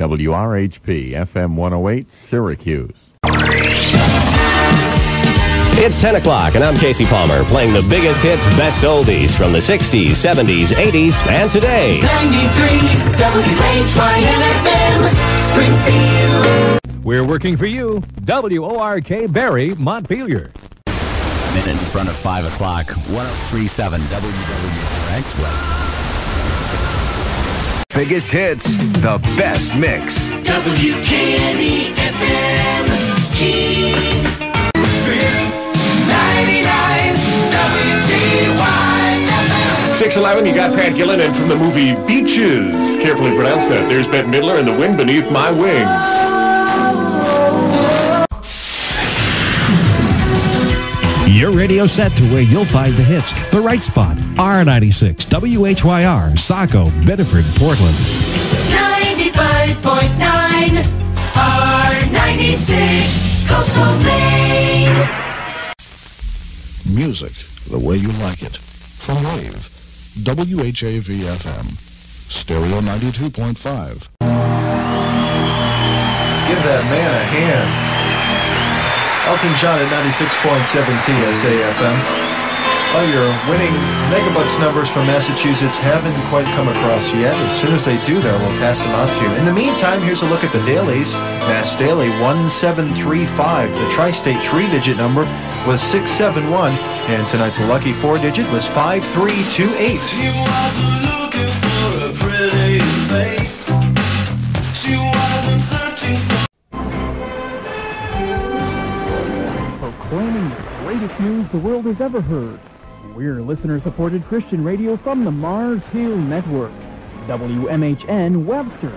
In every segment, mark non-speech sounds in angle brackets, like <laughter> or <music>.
WRHP FM 108 Syracuse. It's 10 o'clock, and I'm Casey Palmer, playing the biggest hits, best oldies from the 60s, 70s, 80s, and today. 93 WHYN FM, Springfield. We're working for you. WORK Barre, Montpelier. Minute in front of 5 o'clock. 1037 WWRX Biggest hits, the best mix. WKNE FM. King. 99 WGY 611, you got Pat Gillen, and from the movie Beaches. Carefully pronounce that. There's Bette Midler and The Wind Beneath My Wings. Your radio set to where you'll find the hits. The right spot. R96, WHYR, Saco, Biddeford, Portland. 95.9 R96 Coastal Maine. Music the way you like it. From Wave, WHAVFM, Stereo 92.5. Give that man a hand. Elton John at 96.7 TSA FM. Well, your winning Megabucks numbers from Massachusetts haven't quite come across yet. As soon as they do, though, we'll pass them out to you. In the meantime, here's a look at the dailies. Mass Daily 1735. The tri-state three-digit number was 671, and tonight's lucky four-digit was 5328. Greatest news the world has ever heard. We're listener-supported Christian radio from the Mars Hill Network. WMHN Webster.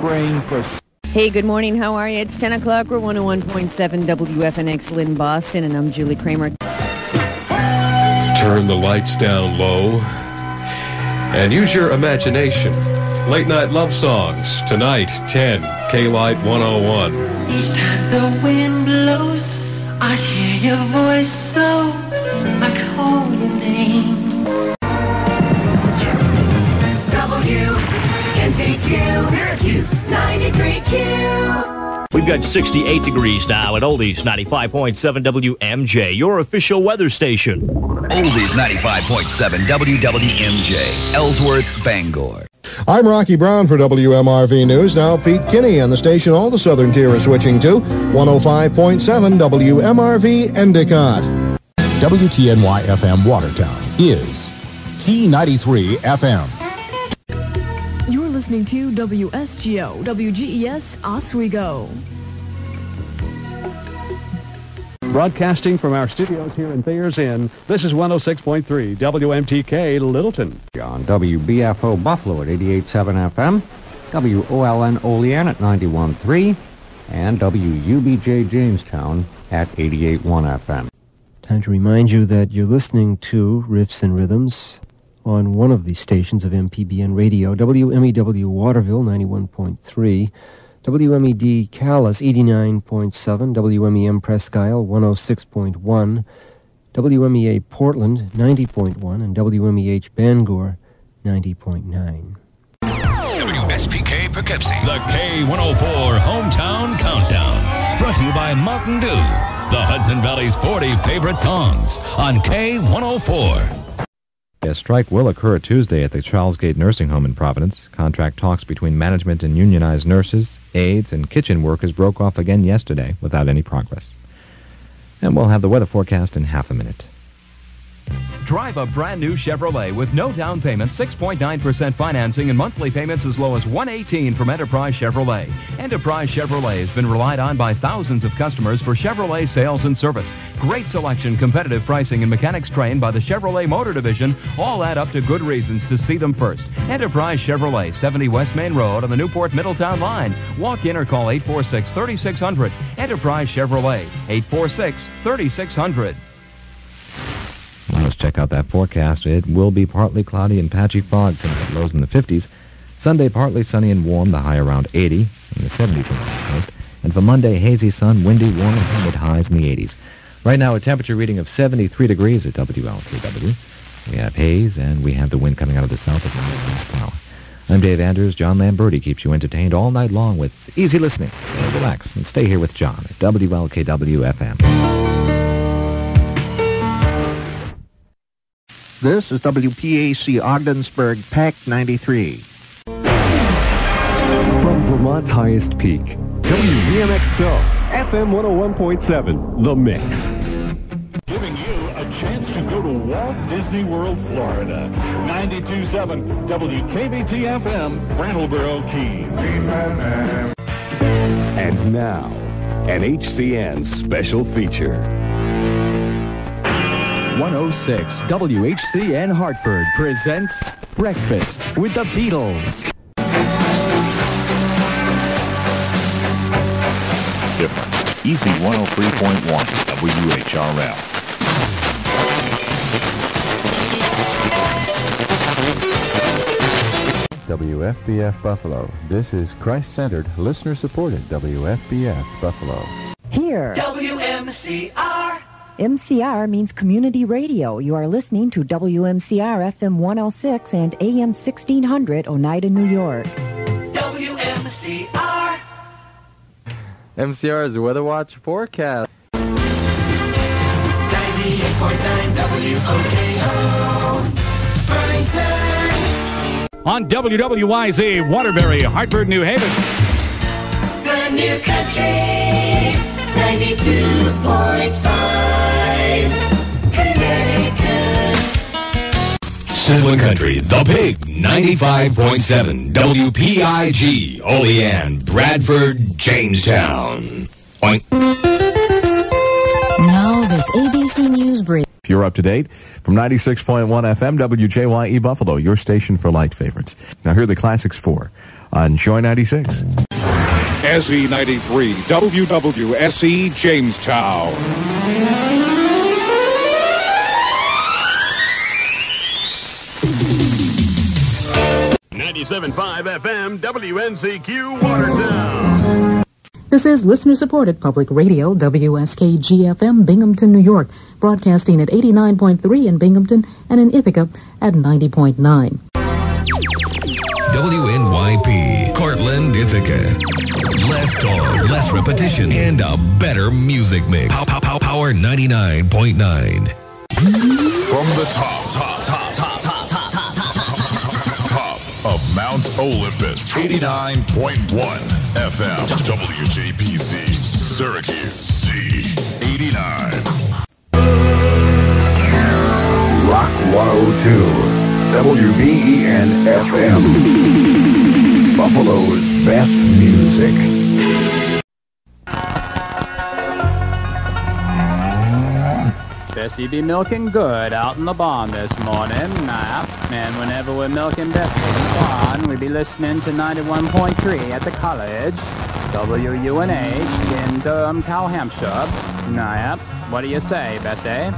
Brain for Hey, good morning. How are you? It's 10 o'clock. We're 101.7 WFNX Lynn, Boston, and I'm Julie Kramer. Turn the lights down low and use your imagination. Late night love songs tonight, 10 K Light 101. Each time the wind blows, I hear your voice so I call your name. WNTQ Syracuse 93Q. We've got 68 degrees now at Oldies 95.7 WMJ, your official weather station. Oldies 95.7 WWMJ, Ellsworth, Bangor. I'm Rocky Brown for WMRV News. Now Pete Kinney and the station all the southern tier is switching to 105.7 WMRV Endicott. WTNY FM Watertown is T93 FM. You're listening to WSGO, WGES Oswego. Broadcasting from our studios here in Thayer's Inn, this is 106.3 WMTK Littleton. On WBFO Buffalo at 88.7 FM, WOLN Olean at 91.3, and WUBJ Jamestown at 88.1 FM. Time to remind you that you're listening to Riffs and Rhythms on one of the stations of MPBN Radio, WMEW Waterville 91.3, WMED Calais 89.7, WMEM Presque Isle 106.1, WMEA Portland 90.1, and WMEH Bangor 90.9. WSPK Poughkeepsie. The K104 Hometown Countdown. Brought to you by Mountain Dew. The Hudson Valley's 40 favorite songs on K104. A strike will occur Tuesday at the Charlesgate Nursing Home in Providence. Contract talks between management and unionized nurses, aides, and kitchen workers broke off again yesterday without any progress. And we'll have the weather forecast in half a minute. Drive a brand new Chevrolet with no down payment, 6.9% financing, and monthly payments as low as 118 from Enterprise Chevrolet. Enterprise Chevrolet has been relied on by thousands of customers for Chevrolet sales and service. Great selection, competitive pricing, and mechanics trained by the Chevrolet Motor Division all add up to good reasons to see them first. Enterprise Chevrolet, 70 West Main Road on the Newport Middletown line. Walk in or call 846 3600. Enterprise Chevrolet, 846 3600. Check out that forecast. It will be partly cloudy and patchy fog tonight, lows in the 50s. Sunday, partly sunny and warm, the high around 80, in the 70s on the coast. And for Monday, hazy sun, windy, warm, and humid highs in the 80s. Right now, a temperature reading of 73 degrees at WL3W. We have haze, and we have the wind coming out of the south at 9 miles per hour. I'm Dave Andrews. John Lamberti keeps you entertained all night long with easy listening. So relax and stay here with John at WLKW This is WPAC Ogdensburg, PAC 93. From Vermont's highest peak, WVMX Stowe, FM 101.7, The Mix. Giving you a chance to go to Walt Disney World, Florida. 92.7 WKBT FM, Brattleboro Key. And now, an HCN special feature. 106 WHCN Hartford presents Breakfast with the Beatles. Difference. Easy 103.1 WHRL. WFBF Buffalo. This is Christ-centered, listener-supported WFBF Buffalo. Here. WMCR. MCR means community radio. You are listening to WMCR FM 106 and AM 1600 Oneida, New York. WMCR. MCR's Weather Watch forecast. 98.9 WOKO. Burlington. On WWYZ, Waterbury, Hartford, New Haven. The new country. 92.5. Sizzling Country, The Pig, 95.7, WPIG, Olean, Bradford, Jamestown. Oink. Now, this ABC News Brief. If you're up to date, from 96.1 FM, WJYE Buffalo, your station for light favorites. Now, here are the classics for on Joy 96. SE 93, WWSE Jamestown. Ninety-seven five FM, WNCQ, Watertown. This is listener supported public radio, WSKG FM, Binghamton, New York, broadcasting at 89.3 in Binghamton and in Ithaca at 90.9. WNYP, Cortland, Ithaca. Less talk, less repetition, and a better music mix. Pow, pow, pow, power 99.9. From the top, top, top, top, of Mount Olympus, 89.1 FM, WJPZ, Syracuse, C, 89. Rock 102. WBEN FM. Buffalo's best music. Bessie be milking good out in the barn this morning. Yep. And whenever we're milking Bessie in the barn, we be listening to 91.3 at the college, WUNH in Durham, Cal Hampshire. What do you say, Bessie?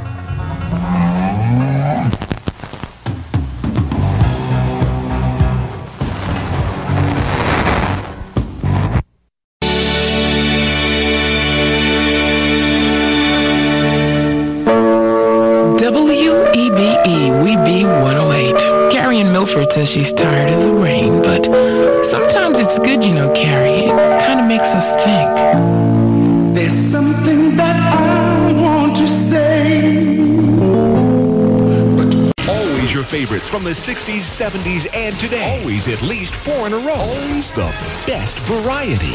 Says she's tired of the rain, but sometimes it's good, you know, Carrie. It kind of makes us think. There's something that I want to say. Always your favorites from the 60s, 70s, and today. Always at least four in a row. Always the best variety.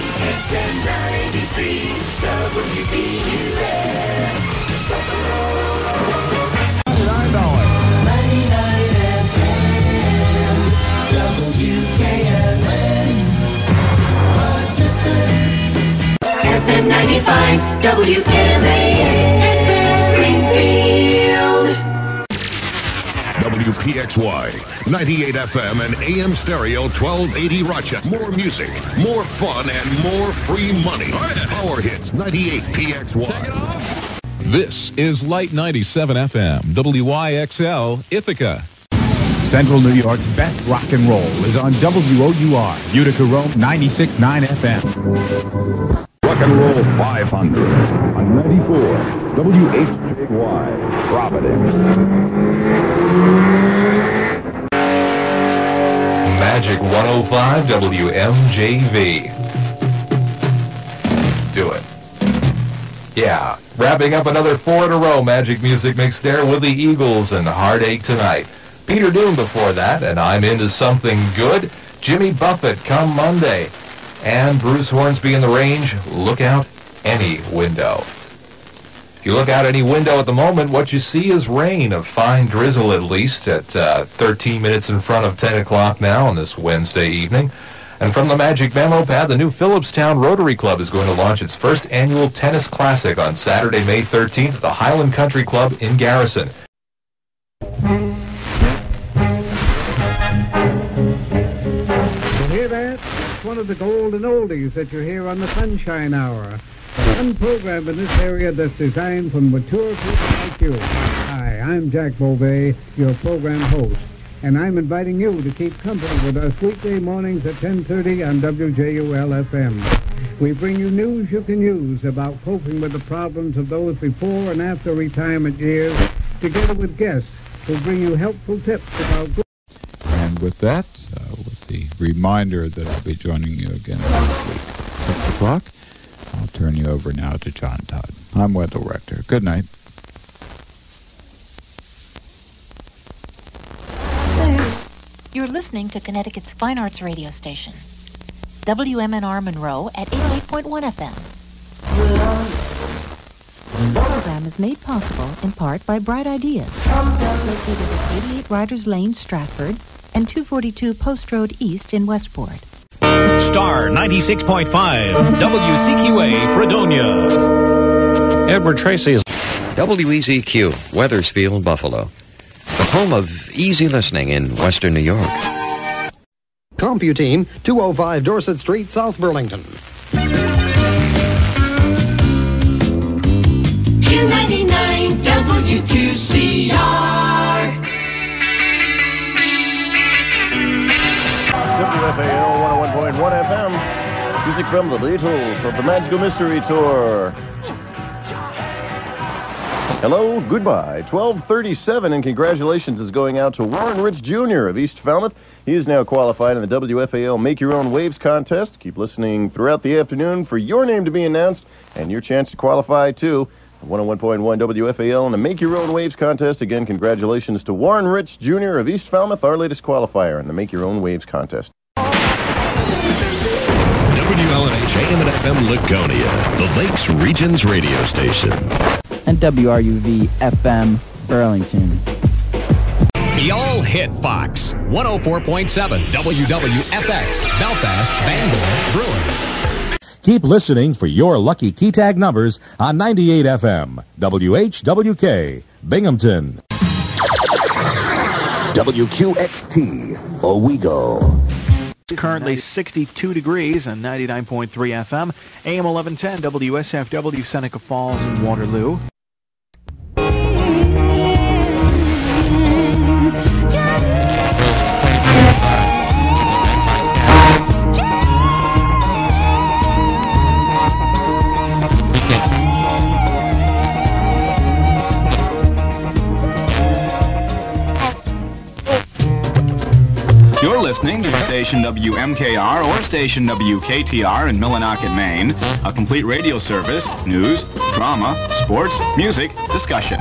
FM 95 WMAN Springfield. WPXY, 98 FM and AM stereo 1280 Rochester. More music, more fun, and more free money. Power hits 98 PXY. This is Light 97 FM, WYXL, Ithaca. Central New York's best rock and roll is on WOUR, Utica Rome 96.9 FM. Rock and Roll 500 on 94 WHJY, Providence. Magic 105 WMJV. Do it. Yeah, wrapping up another four in a row Magic Music Mix there with the Eagles and Heartache Tonight. Peter Noone before that, and I'm into something good. Jimmy Buffett come Monday. And Bruce Hornsby in the range, look out any window. If you look out any window at the moment, what you see is rain, a fine drizzle at least, at uh, 13 minutes in front of 10 o'clock now on this Wednesday evening. And from the Magic Memo Pad, the new Philipstown Rotary Club is going to launch its first annual tennis classic on Saturday, May 13th at the Highland Country Club in Garrison. One of the golden oldies that you hear on the Sunshine Hour. One program in this area that's designed for mature people like you. Hi, I'm Jack Beauvais, your program host, and I'm inviting you to keep company with us weekday mornings at 10.30 on WJUL-FM. We bring you news you can use about coping with the problems of those before and after retirement years, together with guests who bring you helpful tips about... And with that, uh, the reminder that I'll be joining you again next week, 6 o'clock, I'll turn you over now to John Todd. I'm Wendell Rector. Good night. You're listening to Connecticut's Fine Arts radio station, WMNR Monroe at 88.1 FM. The program is made possible in part by Bright Ideas, located at 88 Riders Lane, Stratford, and 242 Post Road East in Westport. Star 96.5, WCQA, Fredonia. Edward Tracy is WEZQ, Weathersfield, Buffalo. The home of easy listening in Western New York. CompuTeam, 205 Dorset Street, South Burlington. Q99 WQCR. FM. Music from the Beatles of the Magical Mystery Tour. Hello, goodbye. 1237, and congratulations is going out to Warren Rich Jr. of East Falmouth. He is now qualified in the WFAL Make Your Own Waves contest. Keep listening throughout the afternoon for your name to be announced and your chance to qualify too. 101.1 WFAL in the Make Your Own Waves contest. Again, congratulations to Warren Rich Jr. of East Falmouth, our latest qualifier in the Make Your Own Waves contest. WLNH AM and FM Laconia, the Lakes Region's radio station. and WRUV FM Burlington. Y'all hit Fox 104.7 WWFX, Belfast, Bangor, Brewer. Keep listening for your lucky key tag numbers on 98 FM, WHWK, Binghamton. WQXT, Owego. Currently 62 degrees and 99.3 FM, AM 1110 WSFW Seneca Falls and Waterloo. You're listening to station WMKR or station WKTR in Millinocket, Maine, a complete radio service, news, drama, sports, music, discussion.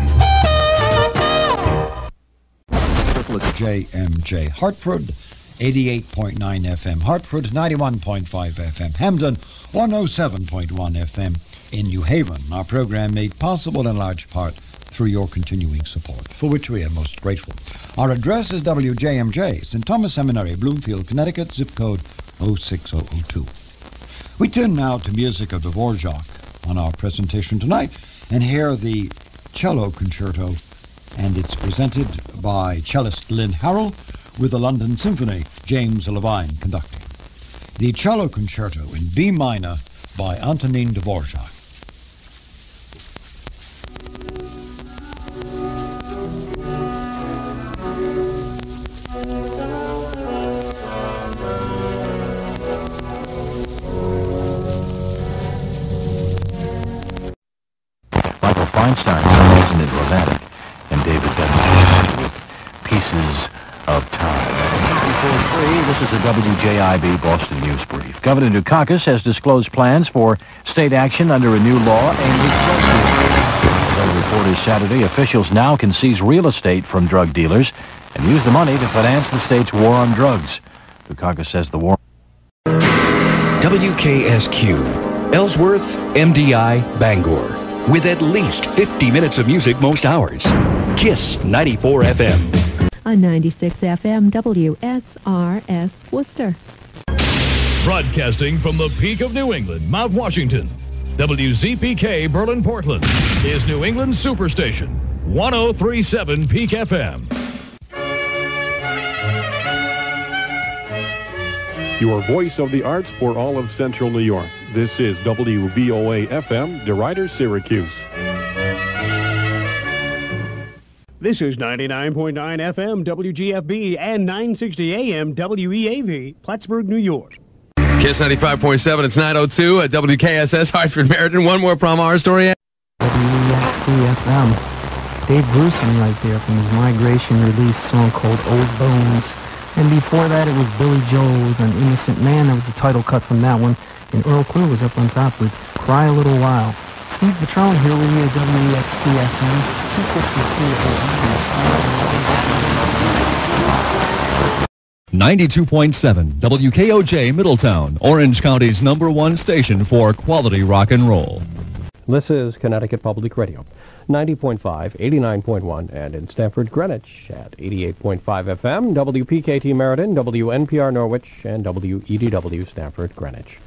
JMJ Hartford, 88.9 FM Hartford, 91.5 FM Hamden, 107.1 FM in New Haven. Our program made possible in large part through your continuing support, for which we are most grateful. Our address is WJMJ, St. Thomas Seminary, Bloomfield, Connecticut, zip code 06002. We turn now to music of Dvorak on our presentation tonight and hear the cello concerto, and it's presented by cellist Lynn Harrell with the London Symphony, James Levine conducting. The cello concerto in B minor by Antonin Dvorak. WJIB Boston News Brief. Governor Dukakis has disclosed plans for state action under a new law aimed at drug dealers. reporters Saturday, officials now can seize real estate from drug dealers and use the money to finance the state's war on drugs. Dukakis says the war... WKSQ, Ellsworth, MDI, Bangor. With at least 50 minutes of music most hours. Kiss 94 FM. On 96 FM WSRS Worcester. Broadcasting from the peak of New England, Mount Washington. WZPK Berlin Portland is New England Superstation. 1037 Peak FM. Your voice of the arts for all of Central New York. This is WVOA FM, DeRuyter, Syracuse. This is 99.9 FM WGFB and 960 AM WEAV, Plattsburgh, New York. Kiss 95.7, it's 902 at uh, WKSS Hartford Meriden. One more from our story. WEXT-FM. Dave Grusin right there from his Migration release song called Old Bones. And before that, it was Billy Joel with An Innocent Man. That was the title cut from that one. And Earl Klugh was up on top with Cry a Little While. Steve Petrone here with you at WEXT-FM. 92.7 WKOJ Middletown, Orange County's number one station for quality rock and roll. This is Connecticut Public Radio. 90.5, 89.1, and in Stamford, Greenwich at 88.5 FM, WPKT Meriden, WNPR Norwich, and WEDW Stamford, Greenwich.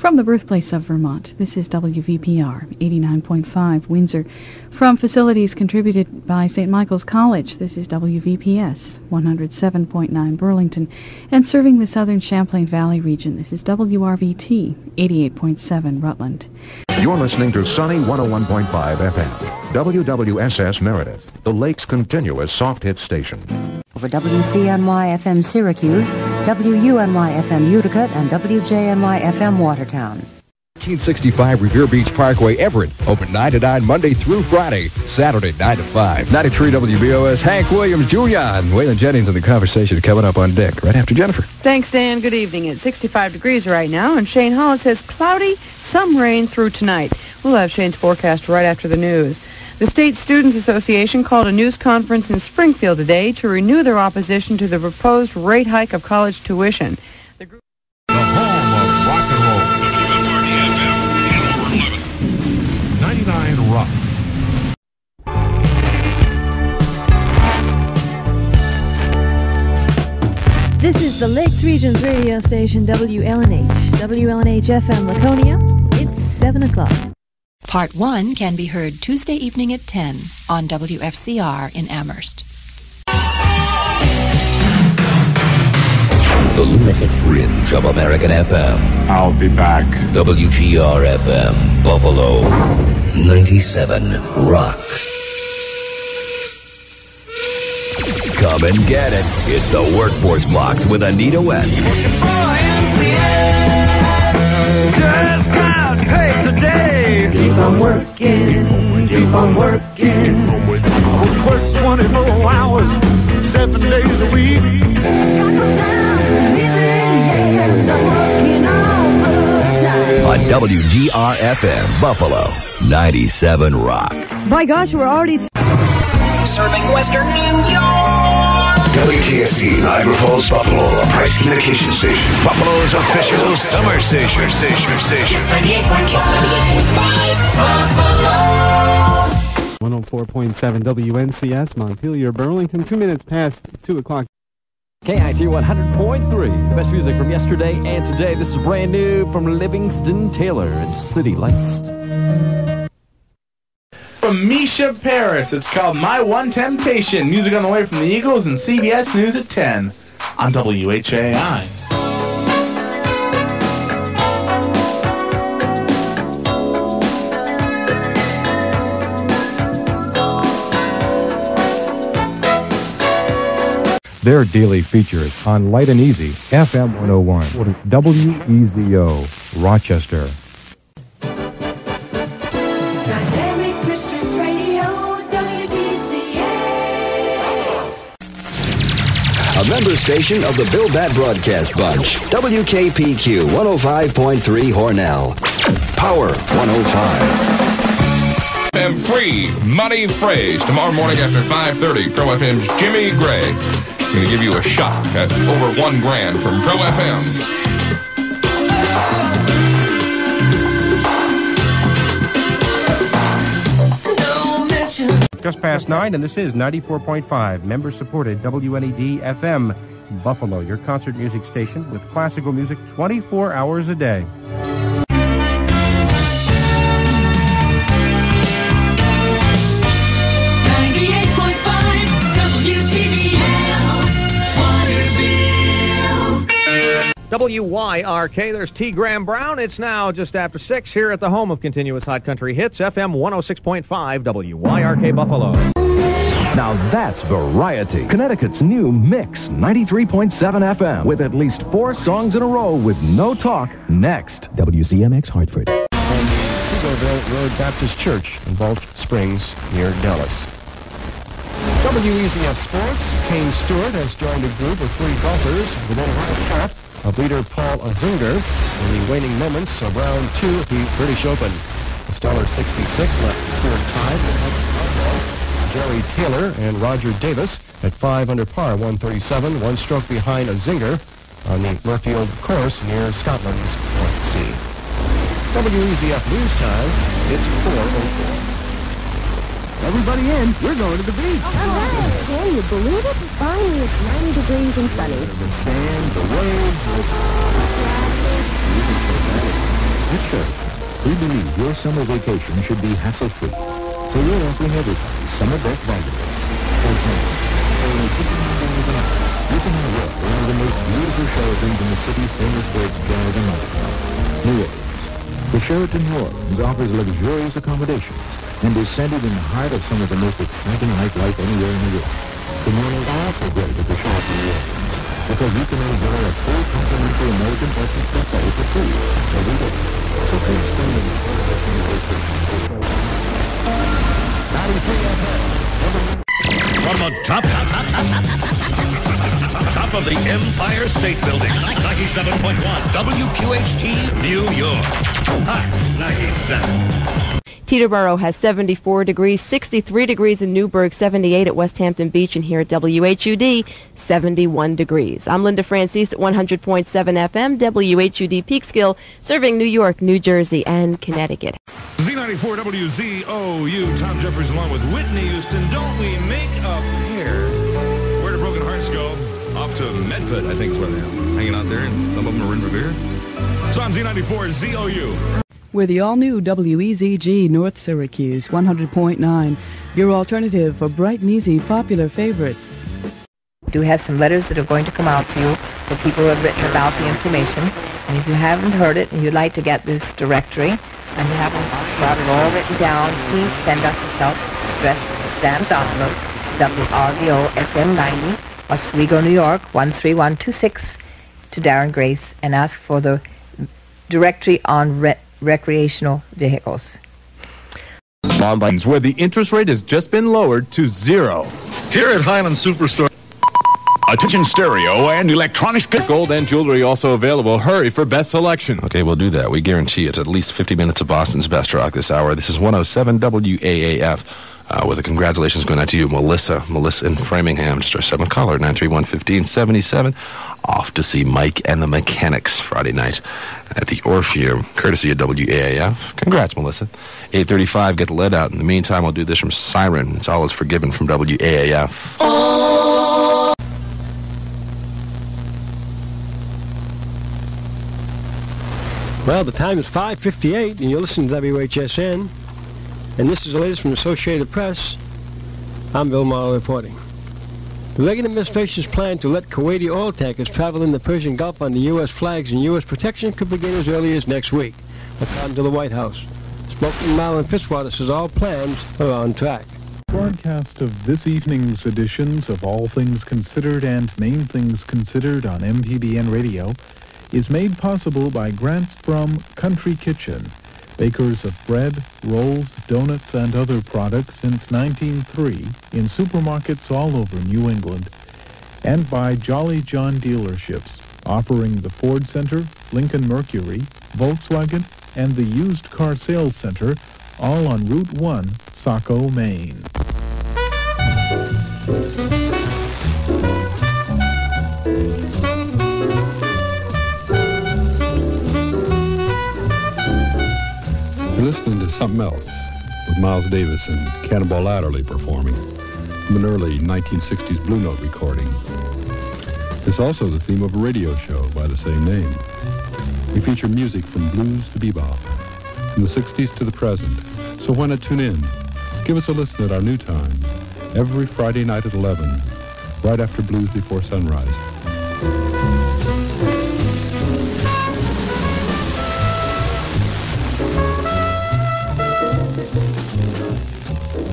From the birthplace of Vermont, this is WVPR 89.5 Windsor. From facilities contributed by St. Michael's College, this is WVPS 107.9 Burlington. And serving the southern Champlain Valley region, this is WRVT 88.7 Rutland. You're listening to Sunny 101.5 FM, WWSS Meredith, the lake's continuous soft hit station. Over WCNY FM Syracuse, WUNY FM Utica, and WJNY FM Watertown. 1965 Revere Beach Parkway, Everett. Open 9 to 9 Monday through Friday. Saturday 9 to 5. 93 WBOS Hank Williams Jr. and Waylon Jennings in the conversation coming up on deck right after Jennifer. Thanks, Dan. Good evening. It's 65 degrees right now, and Shane Hollis says cloudy, some rain through tonight. We'll have Shane's forecast right after the news. The State Students Association called a news conference in Springfield today to renew their opposition to the proposed rate hike of college tuition. The home of rock and roll. 99 Rock. This is the Lakes Regions radio station WLNH. WLNH FM Laconia. It's 7 o'clock. Part 1 can be heard Tuesday evening at 10 on WFCR in Amherst. The lunatic fringe of American FM. I'll be back. WGR FM, Buffalo. 97 Rock. Come and get it. It's the Workforce Box with Anita West. Paid today. Keep on working, keep on working. Work 24 hours, seven days a week. On WGR FM, Buffalo. 97 Rock. By gosh, we're already. Serving Western New York. WKSC, Niagara Falls, Buffalo, a Price Communication Station. Buffalo's official summer station. Station, station. 104.7 WNCS, Montpelier, Burlington, two minutes past 2 o'clock. KIT 100.3, the best music from yesterday and today. This is brand new from Livingston Taylor and City Lights. From Mica Paris, it's called My One Temptation. Music on the way from the Eagles and CBS News at 10 on WHAI. Their daily features on Light and Easy, FM 101, WEZO, Rochester. A member station of the Bill Bat Broadcast Bunch. WKPQ 105.3 Hornell. Power 105. FM free money phrase tomorrow morning after 5:30. Pro FM's Jimmy Gray going to give you a shot at over one grand from Pro FM. Just past 9, and this is 94.5, member supported WNED FM Buffalo, your concert music station with classical music 24 hours a day. WYRK, there's T. Graham Brown. It's now just after 6 here at the home of continuous hot country hits, FM 106.5 WYRK Buffalo. Now that's variety. Connecticut's new Mix 93.7 FM with at least four songs in a row with no talk next. WCMX Hartford. And the Seagoville Road Baptist Church in Balch Springs near Dallas. WEZF Sports, Payne Stewart has joined a group of three golfers within a shot of leader Paul Azinger in the waning moments of round two of the British Open. The stellar 66 left Stewart tied with Jerry Taylor and Roger Davis at 5 under par, 137, one stroke behind Azinger on the Muirfield course near Scotland's North Sea. WEZF News Time, it's 4.04. Everybody in. We're going to the beach. All right. Can you believe it? Finally, it's 90 degrees and sunny. The sand, the waves. At Sheraton, we believe your summer vacation should be hassle-free. So we're offering everybody summer best value. For example, only $59 an hour, you can have a one of the most beautiful Sheratons in the city famous for its jazz and New Orleans. The Sheraton New Orleans offers luxurious accommodations and descended in the heart of some of the most exciting nightlife anywhere in the world. The mornings are also great at the Sheraton New because you can enjoy a full complimentary American breakfast buffet for free every day. So please spend the From the top, top, top, top, top, top, top, top of the Empire State Building, 97.1 WQHT, New York. Hot 97. Teterboro has 74 degrees, 63 degrees in Newburgh, 78 at West Hampton Beach, and here at WHUD, 71 degrees. I'm Linda Francis at 100.7 FM, WHUD Peekskill, serving New York, New Jersey, and Connecticut. Z94 WZOU, Tom Jeffries along with Whitney Houston. Don't we make a pair? Where do Broken Hearts go? Off to Medford, I think is where they are. Hanging out there, and some of them are in Revere. It's on Z94 ZOU. We're the all-new WEZG North Syracuse 100.9, your alternative for bright and easy popular favorites. We do have some letters that are going to come out to you for people who have written about the information. And if you haven't heard it and you'd like to get this directory and you haven't got it all written down, please send us a self-addressed stamped envelope, WRVO FM 90, Oswego, New York 13126 to Darren Grace and ask for the directory on re- recreational vehicles. Bonbons, where the interest rate has just been lowered to zero. Here at Highland Superstore. Attention stereo and electronics. Gold and jewelry also available. Hurry for best selection. Okay, we'll do that. We guarantee it. At least 50 minutes of Boston's best rock this hour. This is 107 WAAF. Uh, with a congratulations going out to you, Melissa. Melissa in Framingham, just our seventh caller, 931 1577. Off to see Mike and the Mechanics Friday night at the Orpheum, courtesy of WAAF. Congrats, Melissa. 835, get the lead out. In the meantime, I'll do this from Siren. It's all is forgiven from WAAF. Well, the time is 5.58, and you're listening to WHSN. And this is the latest from Associated Press. I'm Bill Marlowe reporting. The Reagan administration's plan to let Kuwaiti oil tankers travel in the Persian Gulf under U.S. flags and U.S. protection could begin as early as next week, according to the White House. Spokesman Marlin Fitzwater says all plans are on track. Broadcast of this evening's editions of All Things Considered and Maine Things Considered on MPBN Radio is made possible by grants from Country Kitchen, bakers of bread, rolls, donuts, and other products since 1903 in supermarkets all over New England. and by Jolly John dealerships, offering the Ford Center, Lincoln Mercury, Volkswagen, and the Used Car Sales Center, all on Route 1, Saco, Maine. You're listening to something else with Miles Davis and Cannonball Adderley performing from an early 1960s Blue Note recording. It's also the theme of a radio show by the same name. We feature music from blues to bebop, from the 60s to the present. So why not tune in? Give us a listen at our new time, every Friday night at 11, right after Blues Before Sunrise.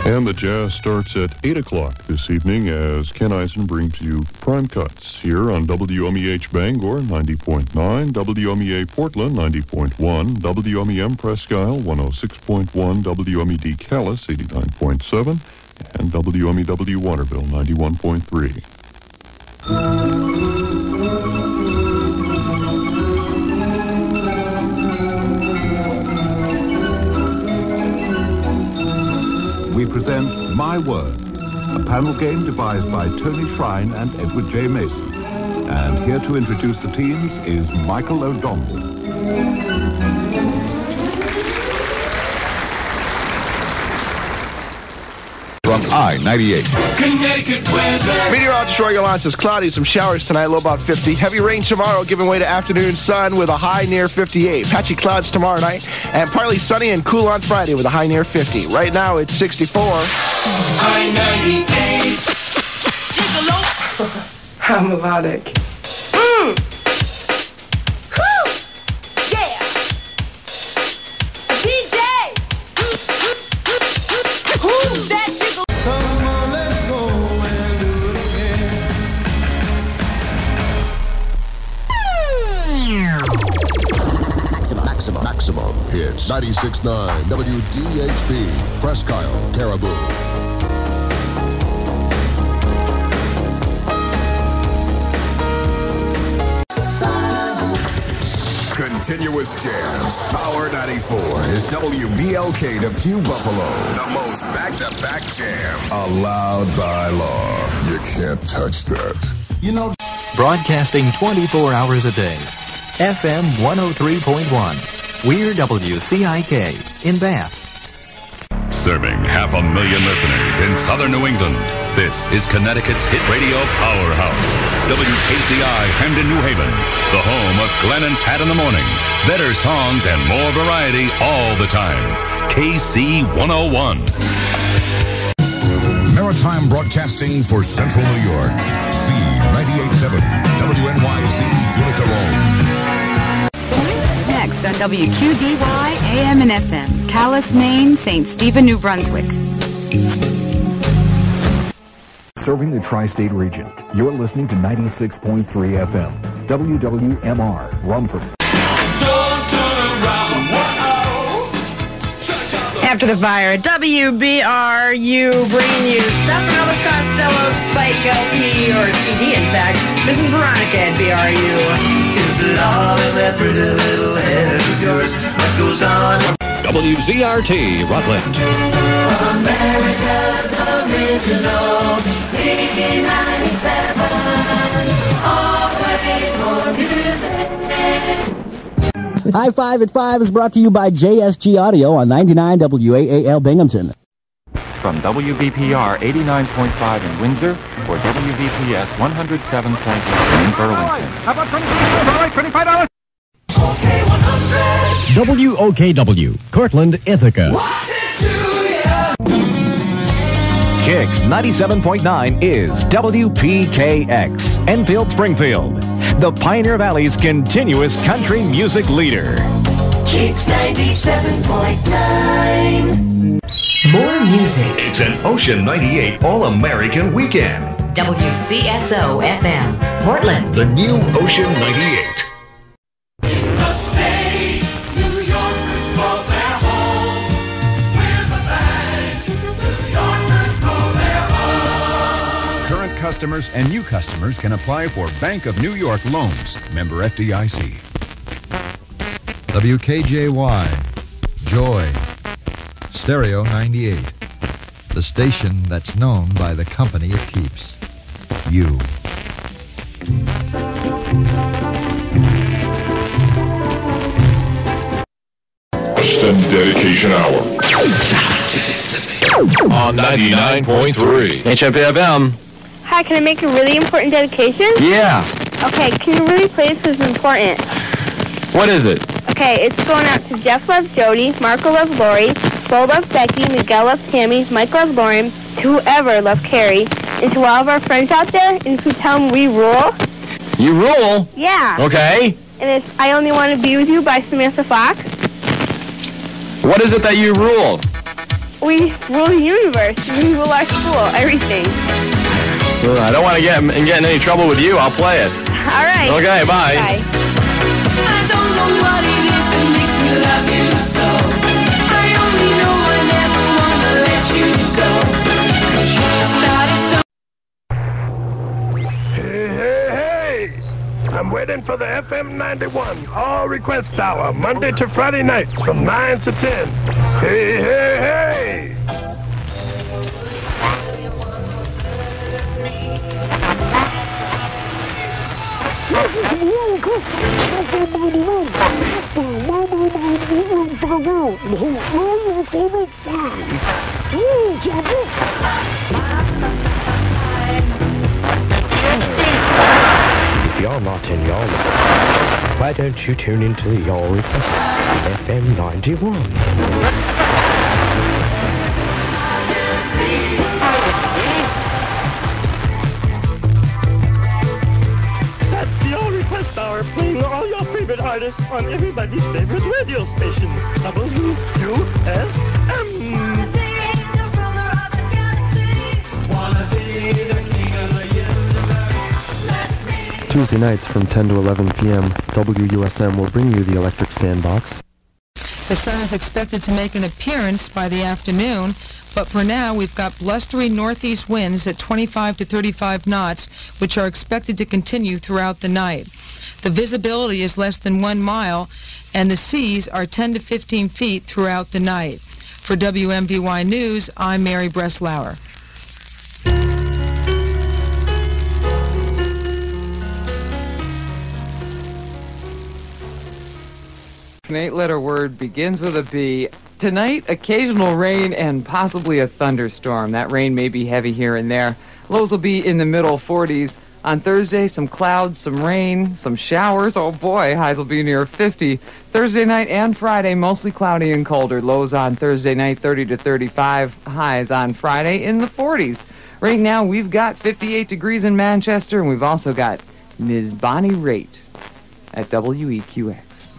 And the jazz starts at 8 o'clock this evening as Ken Eisen brings you Prime Cuts here on WMEH Bangor 90.9, WMEA Portland 90.1, WMEM Presque Isle 106.1, WMED Calais 89.7, and WMEW Waterville 91.3. present My Word, a panel game devised by Tony Shryane and Edward J. Mason. And here to introduce the teams is Michael O'Donnell. From I-98. Connecticut weather. Meteorologist Roy Gallant says cloudy, some showers tonight, low about 50. Heavy rain tomorrow, giving way to afternoon sun with a high near 58. Patchy clouds tomorrow night, and partly sunny and cool on Friday with a high near 50. Right now it's 64. I 98. How melodic. <laughs> 96.9 WDHP. Presque Isle, Caribou. Continuous Jams. Power 94 is WBLK to Pew Buffalo. The most back-to-back jams allowed by law. You can't touch that. You know, broadcasting 24 hours a day. FM 103.1. We're WCIK in Bath. Serving half a million listeners in southern New England. This is Connecticut's hit radio powerhouse. WKCI Hamden, New Haven. The home of Glenn and Pat in the morning. Better songs and more variety all the time. KC 101. Maritime Broadcasting for Central New York. C987 WNYC Utica Rome. Next WQDY AM and FM, Calais, Maine, St. Stephen, New Brunswick. Serving the tri-state region, you're listening to 96.3 FM, WWMR, Rumford. After the fire at WBRU, bringing you stuff from Elvis Costello, Spike LP, or CD, in fact. This is Veronica at BRU. Is it in that pretty little head of yours? What goes on? WZRT, Rutland. America's original, CD 97. Always more music. High Five at 5 is brought to you by JSG Audio on 99 WAAL Binghamton. From WVPR 89.5 in Windsor or WVPS 107.1 in Burlington. How about 25 All right, $25. WOKW, Cortland, Ithaca. Kicks 97.9 is WPKX, Enfield, Springfield, the Pioneer Valley's continuous country music leader. Kids 97.9. More music. It's an Ocean 98 All-American Weekend. WCSO FM, Portland. The new Ocean 98. The state, New Yorkers call their home. With a bang, New Yorkers call their home. Current customers and new customers can apply for Bank of New York loans. Member FDIC. WKJY, Joy, Stereo 98, the station that's known by the company it keeps. You. Boston Dedication Hour. On 99.3. HFM. Hi, can I make a really important dedication? Yeah. Okay, can you really play this? This is important. What is it? Okay, it's going out to Jeff loves Jody, Marco loves Lori, Bo loves Becky, Miguel loves Tammy, Mike loves Lauren, to whoever loves Carrie, and to all of our friends out there, and you tell them we rule. You rule? Yeah. Okay. And it's I Only Want to Be With You by Samantha Fox. What is it that you rule? We rule the universe. We rule our school, everything. Well, I don't want to get in get in any trouble with you. I'll play it. All right. Okay, bye. Bye. I'm waiting for the FM 91 All Request Hour, Monday to Friday nights from 9 to 10. Hey, hey, hey! You're not in your life, why don't you tune into the Your Request FM 91? That's the All Request Hour, playing all your favorite artists on everybody's favorite radio station, WUSM. Tuesday nights from 10 to 11 p.m., WUSM will bring you the Electric Sandbox. The sun is expected to make an appearance by the afternoon, but for now we've got blustery northeast winds at 25 to 35 knots, which are expected to continue throughout the night. The visibility is less than one mile, and the seas are 10 to 15 feet throughout the night. For WMVY News, I'm Mary Breslauer. An eight-letter word begins with a B. Tonight, occasional rain and possibly a thunderstorm. That rain may be heavy here and there. Lows will be in the middle 40s. On Thursday, some clouds, some rain, some showers. Oh boy, highs will be near 50. Thursday night and Friday, mostly cloudy and colder. Lows on Thursday night, 30 to 35. Highs on Friday in the 40s. Right now, we've got 58 degrees in Manchester, and we've also got Ms. Bonnie Raitt at WEQX.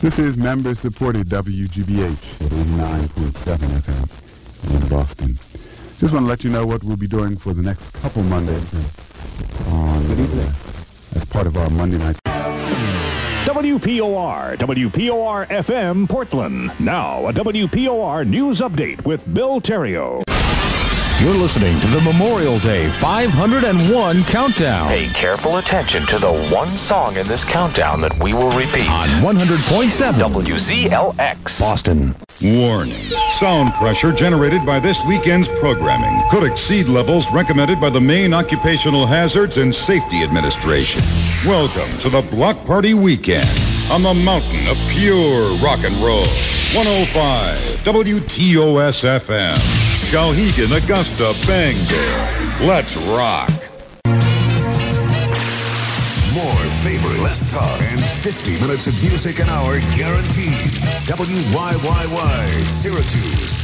This is member supported WGBH at 89.7 FM in Boston. Just want to let you know what we'll be doing for the next couple Mondays uh, on, uh, as part of our Monday night. WPOR, WPOR FM Portland. Now, a WPOR news update with Bill Terrio. You're listening to the Memorial Day 501 Countdown. Pay careful attention to the one song in this countdown that we will repeat. On 100.7 WZLX. Boston. Warning. Sound pressure generated by this weekend's programming could exceed levels recommended by the Maine Occupational Hazards and Safety Administration. Welcome to the Block Party Weekend on the mountain of pure rock and roll. 105 WTOS FM. Skowhegan, Augusta, Bangor. Let's rock. More favorite, less talk, and 50 minutes of music an hour guaranteed. WYYY, Syracuse.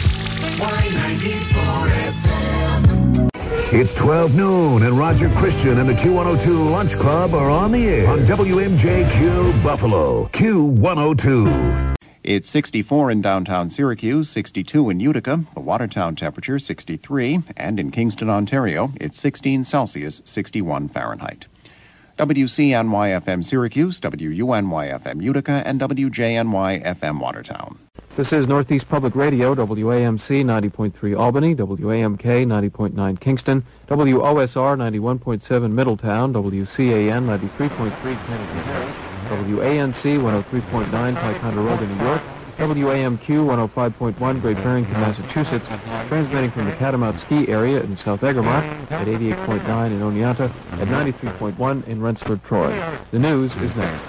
Y94 FM. It's 12 noon, and Roger Christian and the Q102 Lunch Club are on the air on WMJQ Buffalo. Q102. It's 64 in downtown Syracuse, 62 in Utica, the Watertown temperature 63, and in Kingston, Ontario, it's 16 Celsius, 61 Fahrenheit. WCNY-FM Syracuse, WUNY-FM Utica, and WJNY-FM Watertown. This is Northeast Public Radio, WAMC 90.3 Albany, WAMK 90.9 Kingston, WOSR 91.7 Middletown, WCAN 93.3 Kennedy WANC 103.9 Ticonderoga, New York, WAMQ 105.1 Great Barrington, Massachusetts, transmitting from the Catamount Ski Area in South Egremont at 88.9 in Oneonta, at 93.1 in Rensselaer, Troy. The news is next.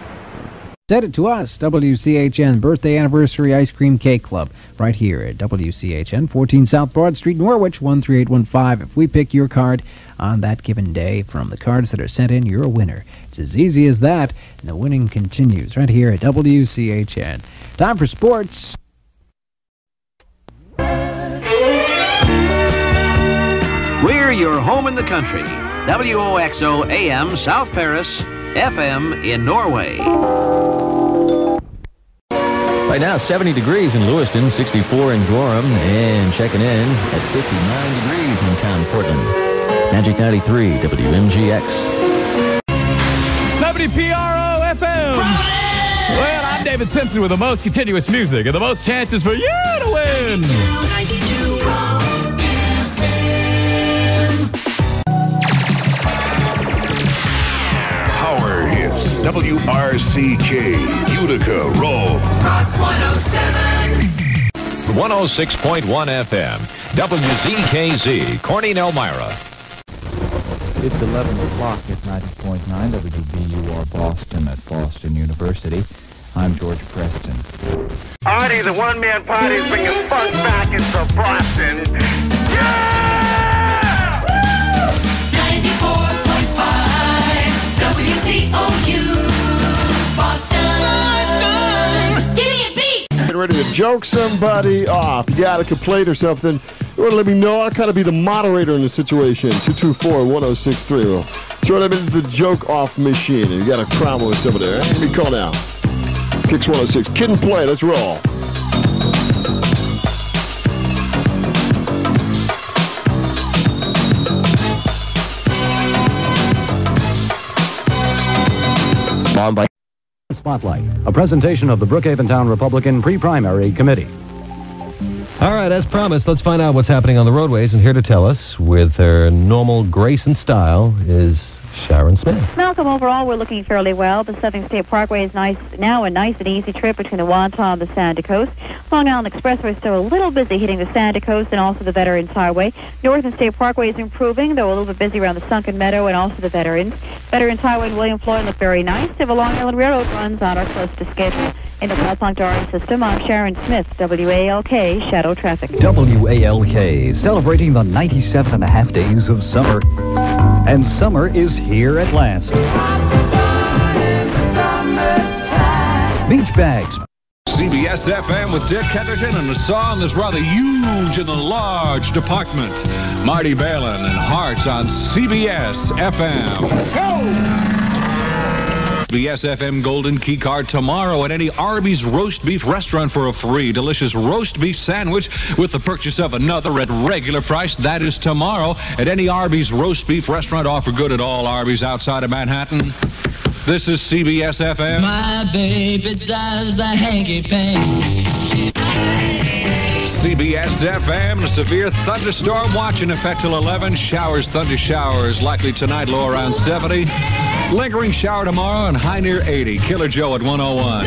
Send it to us, WCHN Birthday Anniversary Ice Cream Cake Club, right here at WCHN, 14 South Broad Street, Norwich, 13815. If we pick your card on that given day from the cards that are sent in, you're a winner. It's as easy as that, and the winning continues right here at WCHN. Time for sports. We're your home in the country. WOXO AM South Paris, FM in Norway. Right now, 70 degrees in Lewiston, 64 in Gorham, and checking in at 59 degrees in town Portland. Magic 93, WMGX. WPRO FM. Well, I'm David Simpson with the most continuous music and the most chances for you to win. Power hits. WRCK. Utica. Roll. 106.1 FM, WZKZ, Corning, Elmira. It's 11 o'clock at 90.9 WBUR Boston at Boston University. I'm George Preston. Artie, the one-man party is bringing funk back into Boston. Yeah! 94.5 WCOU Boston. Give me a beat. Get ready to joke somebody off. You got a complaint or something. You want to let me know? I'll kind of be the moderator in the situation. 224-1063. Well, throw them into the joke off machine. And you got a crowd with over there. Let me call now. Kicks 106. Kid and play. Let's roll. On by Spotlight, a presentation of the Brookhaven Town Republican Pre-Primary Committee. All right, as promised, let's find out what's happening on the roadways. And here to tell us, with her normal grace and style, is Sharon Smith. Malcolm, overall, we're looking fairly well. The Southern State Parkway is nice now a nice and easy trip between the Wantagh and the Sagtikos. Long Island Expressway is still a little busy hitting the Sagtikos and also the Veterans Highway. Northern State Parkway is improving, though a little bit busy around the Sunken Meadow and also the Veterans. Veterans Highway and William Floyd look very nice. If a Long Island Railroad runs on are close to schedule. In the Ballpark Darting System, I'm Sharon Smith, WALK Shadow Traffic. WALK, celebrating the 97 and a half days of summer. And summer is here at last. Beach bags. CBS FM with Dick Heatherton and a song that's rather huge in the large department. Marty Balin and Hearts on CBS FM. CBS FM Golden Key Card tomorrow at any Arby's Roast Beef restaurant for a free delicious roast beef sandwich with the purchase of another at regular price. That is tomorrow at any Arby's Roast Beef restaurant. Offer good at all Arby's outside of Manhattan. This is CBS FM. My baby does the hanky panky. CBS FM, a severe thunderstorm watch in effect till 11. Showers, thunder showers, likely tonight, low around 70. Lingering shower tomorrow and high near 80. Killer Joe at 101.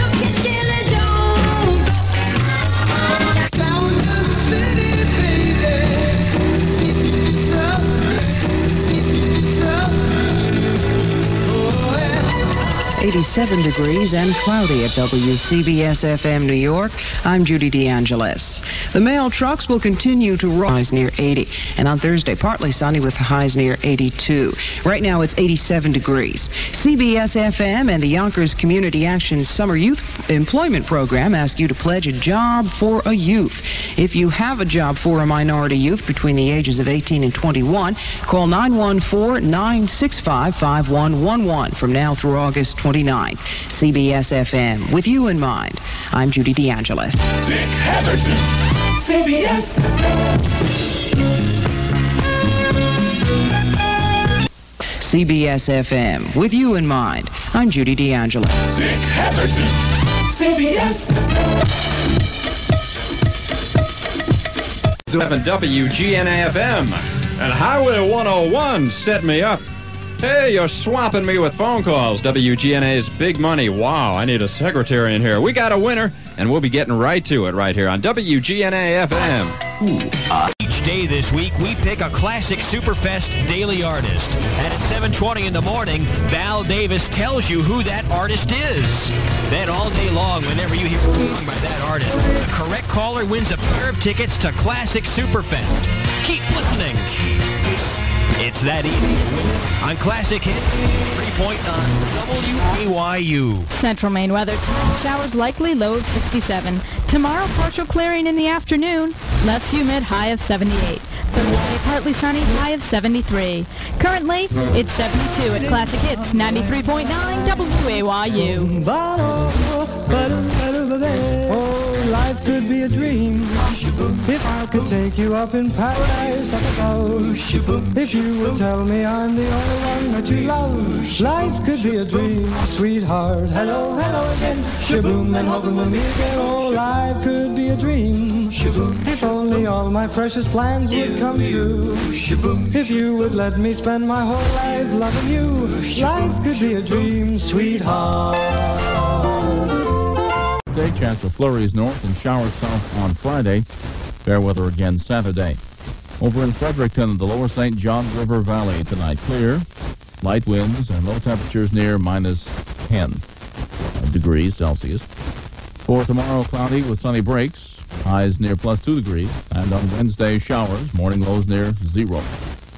Eighty-seven degrees and cloudy at WCBS FM New York. I'm Judy DeAngelis. The mail trucks will continue to rise near 80, and on Thursday, partly sunny with highs near 82. Right now, it's 87 degrees. CBS FM and the Yonkers Community Action Summer Youth Employment Program ask you to pledge a job for a youth. If you have a job for a minority youth between the ages of 18 and 21, call 914-965-5111 from now through August 29th. CBS FM, with you in mind. I'm Judy DeAngelis. Dick. CBS CBS FM. With you in mind, I'm Judy DeAngelo. Dick Heatherton. CBS. Seven WGNA FM and Highway 101 set me up. Hey, you're swapping me with phone calls. WGNA's big money. Wow, I need a secretary in here. We got a winner, and we'll be getting right to it right here on WGNA FM. Ooh. Uh. Each day this week, we pick a classic Superfest daily artist. And at 7.20 in the morning, Val Davis tells you who that artist is. Then all day long, whenever you hear by that artist, the correct caller wins a pair of tickets to Classic Superfest. Keep listening. It's that easy on Classic Hit 3.9 uh, WAYU. Central Maine weather tonight. Showers likely, low of 67. Tomorrow, partial clearing in the afternoon. Less humid, high of 78. Thursday, partly sunny, high of 73. Currently, it's 72 at Classic Hits 93.9 WAYU. Oh, life could be a dream if I could take you up in paradise up above. If you would tell me I'm the only one that you love, life could be a dream, sweetheart. Hello, hello again. Shaboom, and hoping we'll meet again. Oh, life could be a dream. If only all my precious plans would come true. If you would let me spend my whole life loving you, life could be a dream, sweetheart. Day, chance of flurries north and showers south on Friday. Fair weather again Saturday. Over in Fredericton, the lower St. John River Valley tonight clear. Light winds and low temperatures near minus 10 degrees Celsius. For tomorrow, cloudy with sunny breaks. Highs near plus 2 degrees. And on Wednesday, showers. Morning lows near zero.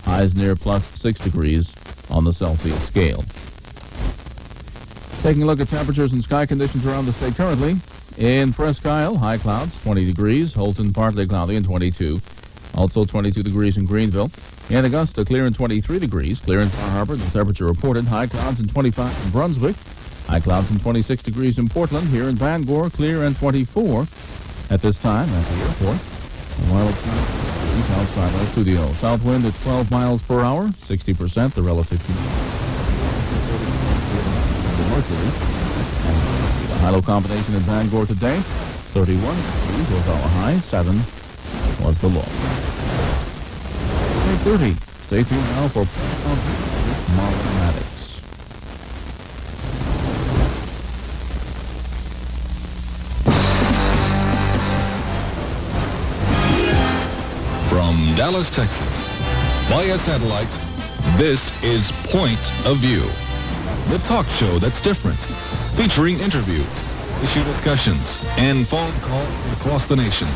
Highs near plus 6 degrees on the Celsius scale. Taking a look at temperatures and sky conditions around the state currently. In Presque Isle, high clouds, 20 degrees. Houlton, partly cloudy and 22. Also 22 degrees in Greenville. In Augusta, clear and 23 degrees. Clear in Bar Harbor, the temperature reported. High clouds and 25 in Brunswick. High clouds and 26 degrees in Portland. Here in Bangor, clear and 24 at this time at the airport. And while it's not outside our studio. South wind at 12 miles per hour, 60% the relative humidity. Mercury. The high-low combination in Bangor today, 31 degrees was our high, 7 was the low. 30. Stay tuned now for Maddoux. From Dallas, Texas, via satellite, this is Point of View, the talk show that's different, featuring interviews, issue discussions, and phone calls across the nation.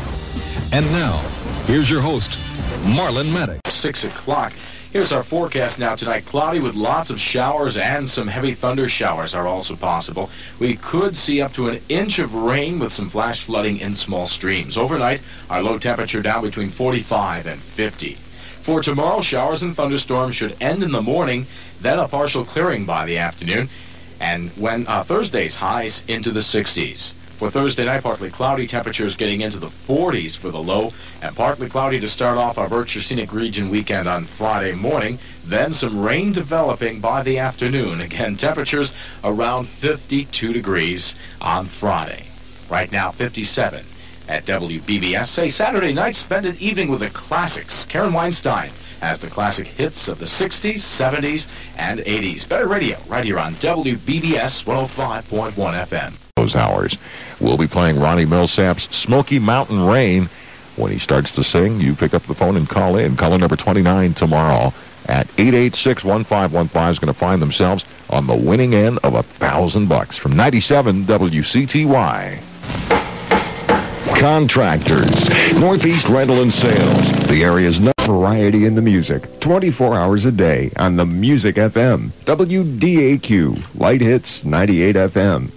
And now, here's your host, Marlin Maddoux. 6 o'clock. Here's our forecast now tonight. Cloudy with lots of showers and some heavy thunder showers are also possible. We could see up to an inch of rain with some flash flooding in small streams. Overnight, our low temperature down between 45 and 50. For tomorrow, showers and thunderstorms should end in the morning, then a partial clearing by the afternoon, and when uh, Thursday's highs into the 60s. For Thursday night, partly cloudy temperatures getting into the 40s for the low, and partly cloudy to start off our Berkshire Scenic Region weekend on Friday morning. Then some rain developing by the afternoon. Again, temperatures around 52 degrees on Friday. Right now, 57 at WBBS. Say Saturday night, spend an evening with the classics. Karen Weinstein has the classic hits of the 60s, 70s, and 80s. Better radio right here on WBBS 105.1 FM. Those hours. We'll be playing Ronnie Milsap's Smoky Mountain Rain. When he starts to sing, you pick up the phone and call in. Caller number 29 tomorrow at 886-1515 is going to find themselves on the winning end of a thousand bucks from 97 WCTY. Contractors. Northeast Rental and Sales. The area's variety in the music. 24 hours a day on the Music FM. WDAQ. Light Hits 98 FM.